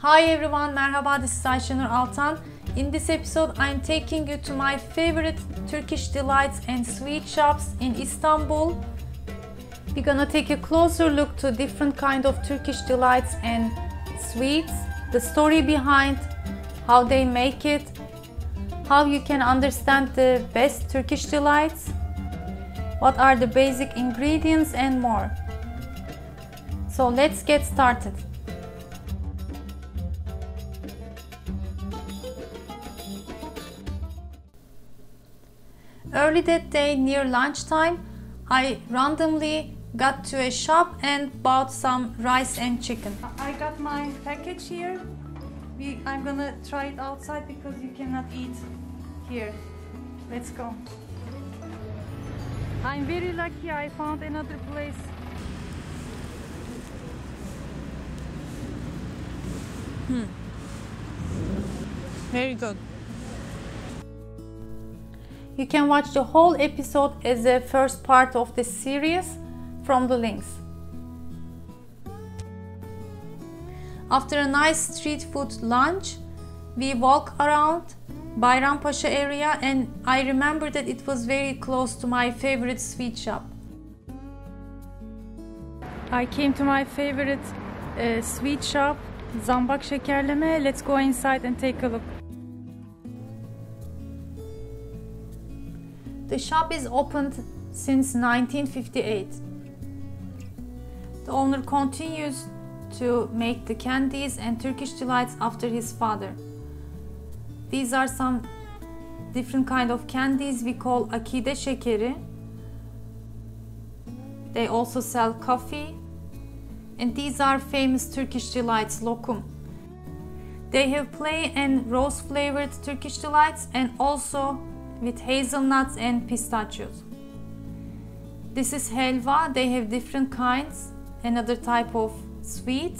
Hi everyone, merhaba, this is Ayşenur Altan. In this episode, I'm taking you to my favorite Turkish delights and sweet shops in Istanbul. We're gonna take a closer look to different kind of Turkish delights and sweets, the story behind how they make it, how you can understand the best Turkish delights, what are the basic ingredients and more. So let's get started. Early that day near lunchtime, I randomly got to a shop and bought some rice and chicken. I got my package here. We, I'm gonna try it outside because you cannot eat here. Let's go. I'm very lucky I found another place. Hmm. Very good. You can watch the whole episode as a first part of the series from the links. After a nice street food lunch, we walk around Bayrampaşa area and I remember that it was very close to my favorite sweet shop. I came to my favorite uh, sweet shop, Zambak Şekerleme. Let's go inside and take a look. The shop is opened since 1958. The owner continues to make the candies and Turkish delights after his father. These are some different kind of candies we call akide şekeri. They also sell coffee. And these are famous Turkish delights, lokum. They have plain and rose flavored Turkish delights and also with hazelnuts and pistachios. This is helva. They have different kinds, another type of sweet.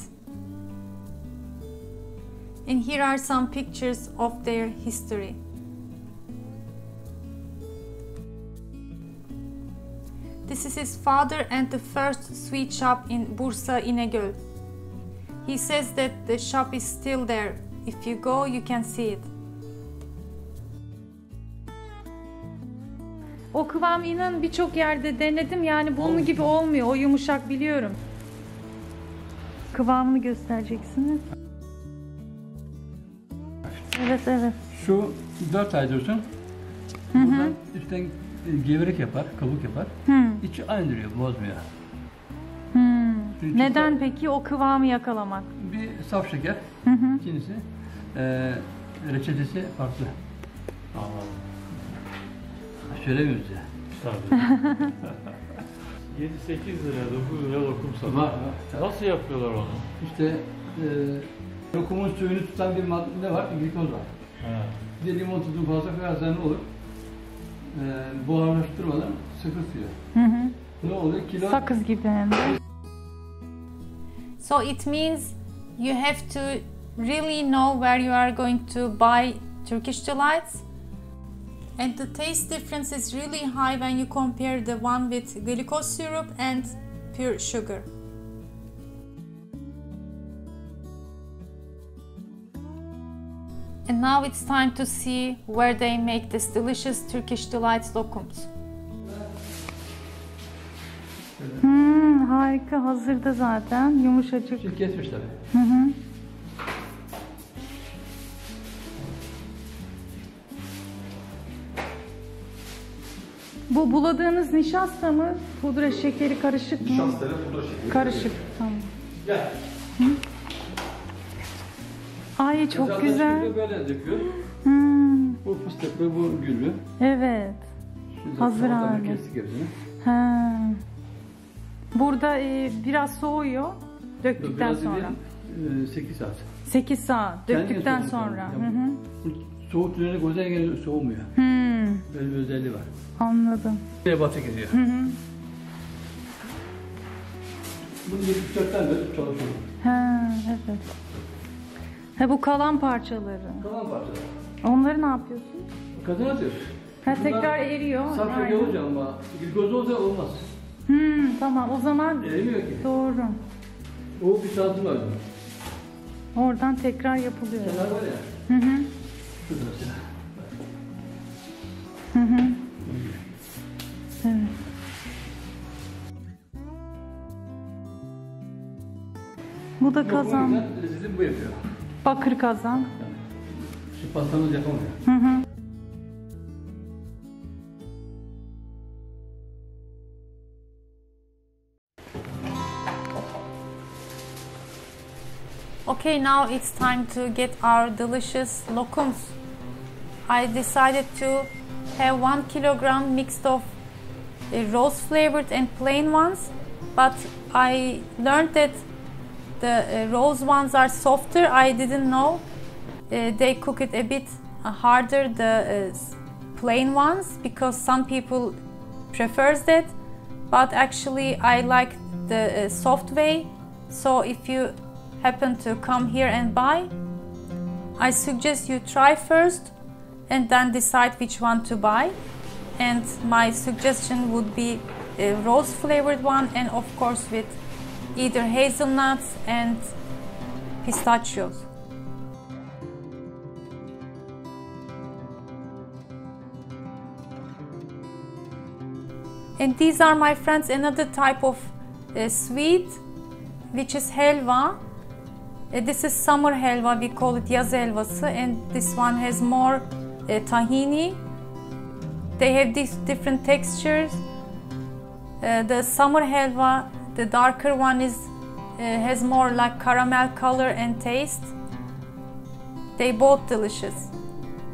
And here are some pictures of their history. This is his father and the first sweet shop in Bursa İnegöl. He says that the shop is still there. If you go, you can see it. O kıvam inan birçok yerde denedim yani bunun gibi olmuyor. O yumuşak biliyorum. Kıvamını göstereceksiniz. Evet evet. Şu 4 ay dursun. Buradan üstten e, gevrek yapar, kabuk yapar. İçi aynı duruyor, bozmuyor. Çünkü Neden peki o kıvamı yakalamak? Bir saf şeker, ikincisi e, reçetesi farklı. Söylemiyoruz ya. Tabii. 7-8 lira, 9 lira lokum satıyor. Nasıl yapıyorlar onu? İşte e, lokumun suyunu tutan bir madde var, glikoz var. Ha. Bir de limon tuzunu fazla koyarsan ne olur? E, buharlaştırmadan sıkılıyor. Ne oluyor? Kilo Sakız gibi hem de. So it means you have to really know where you are going to buy Turkish delights. And the taste difference is really high when you compare the one with glucose syrup and pure sugar. And now it's time to see where they make this delicious Turkish delights lokums. Hmm, harika hazırda zaten yumuşacık. Şimdi kesmiş tabii. Bu buladığınız nişasta mı? Pudra şekeri karışık mı? Nişastayla pudra şekeri. Karışık. Tamam. Gel. Ay çok Zaten güzel. böyle döküyor. Hmm, Bu fıstıklı, bu güllü. evet. Şimdi Hazır hepsini. Ha. Burada e, biraz soğuyor döktükten Biraz sonra. dediğim, e, 8 saat. 8 saat döktükten sonra. Hı hı. Soğuk tüneli gözden gene soğumuyor. Hmm, Böyle bir özelliği var. anladım. Nereye batı gidiyor. Hı hı. Bunu 74'ten beri çalışıyorum. Ha, evet. Ha bu kalan parçaları. Kalan parçalar. Onları ne yapıyorsun? Kadın atıyor. Ha Bunlar tekrar eriyor. Aynen. olacak ama glikoz olsa olmaz. Hmm, tamam o zaman Erimiyor ki. doğru. O bir saati var. Oradan tekrar yapılıyor. Kenar var ya. Hı hı. Şurada mesela. Hı hı. Evet. Bu da Yok, o kazan. yüzden bu yapıyor. Bakır kazan. Şu pastamız yapamıyor. Hı hı. Okay, now it's time to get our delicious lokums. I decided to have one kilogram mixed of uh, rose flavored and plain ones, but I learned that the uh, rose ones are softer. I didn't know. Uh, they cook it a bit uh, harder the uh, plain ones because some people prefers that but actually I like the uh, soft way so if you happen to come here and buy I suggest you try first and then decide which one to buy. And my suggestion would be a rose flavored one and of course with either hazelnuts and pistachios. And these are my friends another type of uh, sweet which is helva. Uh, this is summer helva. We call it yaz helvası and this one has more uh, tahini. They have these different textures. Uh, the summer helva, the darker one is uh, has more like caramel color and taste. They both delicious.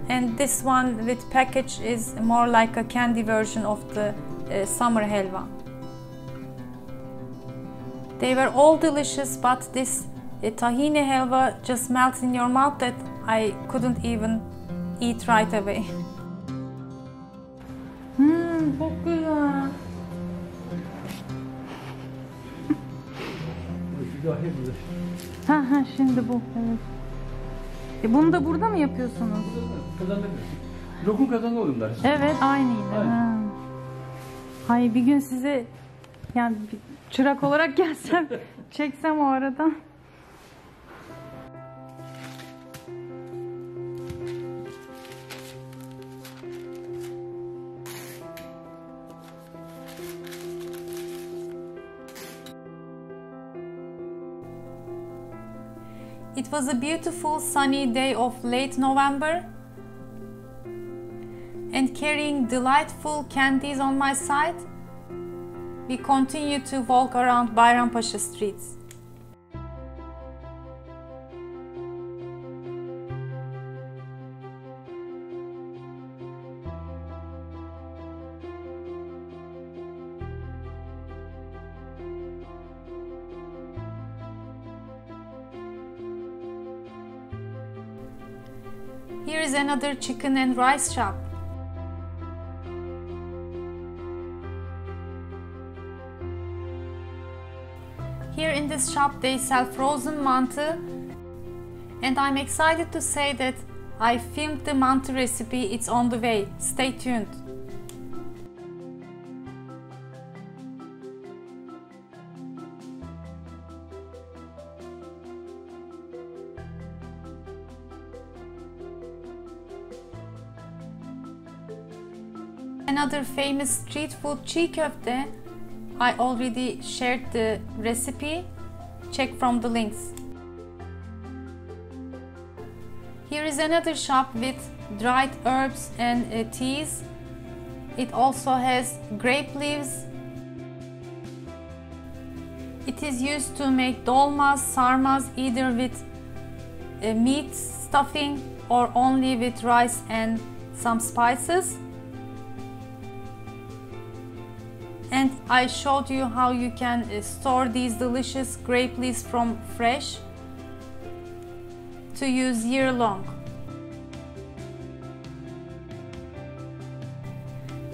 And this one with package is more like a candy version of the uh, summer helva. They were all delicious, but this uh, tahini helva just melts in your mouth that I couldn't even eat right away. Hmm, çok güzel. Ha ha şimdi bu evet. E bunu da burada mı yapıyorsunuz? Kazandı mı? Lokum kazanı oyunlar. Evet aynıydı. Aynı. Ha. Hay bir gün size yani çırak olarak gelsem çeksem o arada. It was a beautiful sunny day of late November and carrying delightful candies on my side, we continued to walk around Bayrampaşa streets. Another chicken and rice shop. Here in this shop they sell frozen mantı and I'm excited to say that I filmed the mantı recipe, it's on the way. Stay tuned. Another famous street food çiğ köfte. I already shared the recipe. Check from the links. Here is another shop with dried herbs and uh, teas. It also has grape leaves. It is used to make dolmas, sarmas either with uh, meat stuffing or only with rice and some spices. I showed you how you can uh, store these delicious grape leaves from fresh to use year long.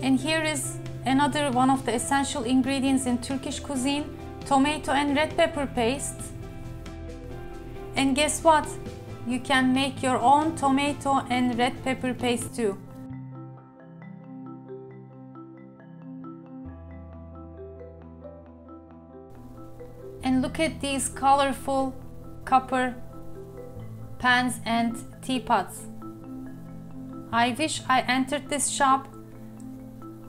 And here is another one of the essential ingredients in Turkish cuisine, tomato and red pepper paste. And guess what? You can make your own tomato and red pepper paste too. Look at these colorful copper pans and teapots. I wish I entered this shop.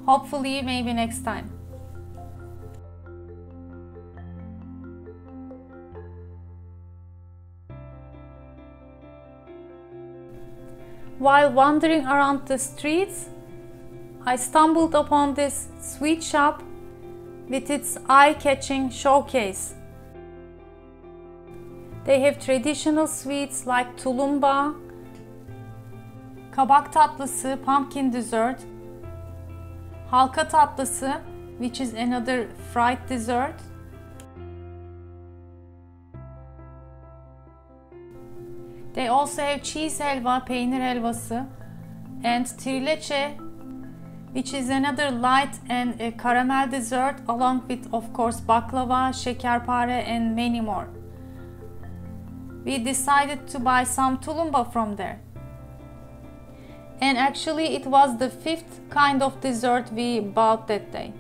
Hopefully, maybe next time. While wandering around the streets, I stumbled upon this sweet shop with its eye catching showcase. They have traditional sweets like tulumba, kabak tatlısı, pumpkin dessert, halka tatlısı, which is another fried dessert, They also have cheese helva, peynir helvası, and trileçe, which is another light and a caramel dessert, along with, of course, baklava, şekerpare, and many more. We decided to buy some tulumba from there. And actually, it was the fifth kind of dessert we bought that day.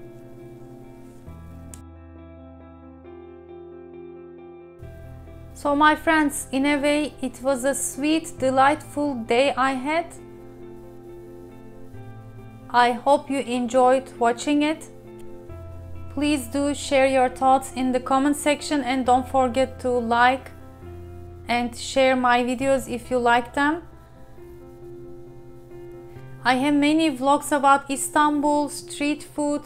So, my friends, in a way, it was a sweet, delightful day I had. I hope you enjoyed watching it. Please do share your thoughts in the comment section and don't forget to like and share my videos if you like them. I have many vlogs about Istanbul, street food,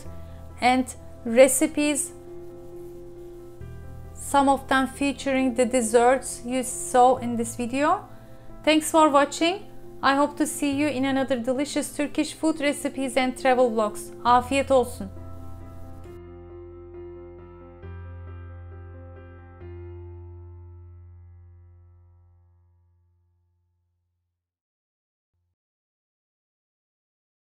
and recipes some of them featuring the desserts you saw in this video. Thanks for watching. I hope to see you in another delicious Turkish food recipes and travel vlogs. Afiyet olsun.